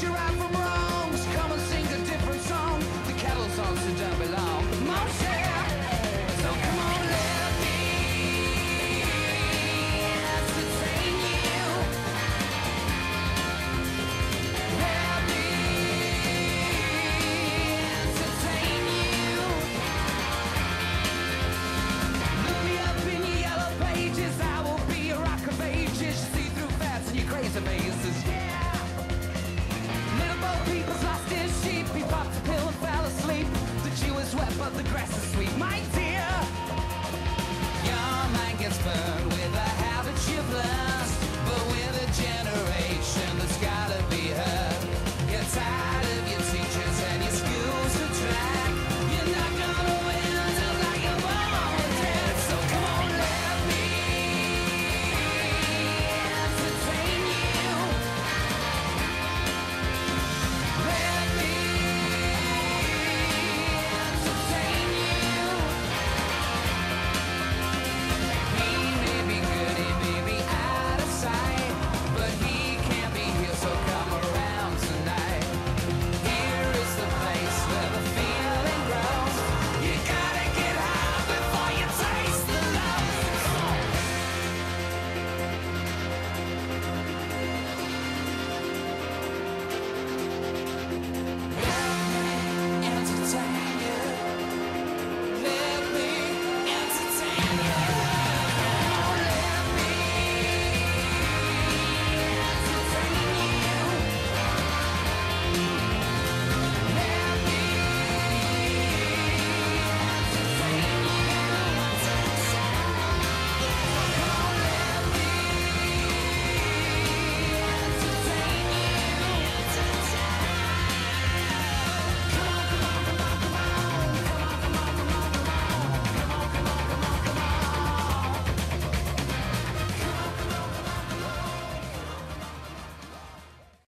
giraffe